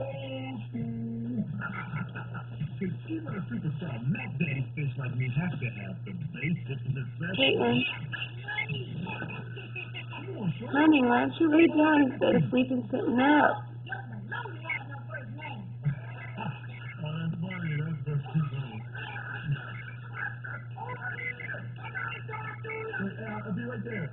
Even a superstar Daddy like me has to have the basic necessities. Honey, why don't you lay down instead of sleeping sitting up? I'll be right there.